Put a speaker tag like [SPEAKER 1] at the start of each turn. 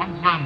[SPEAKER 1] มั่น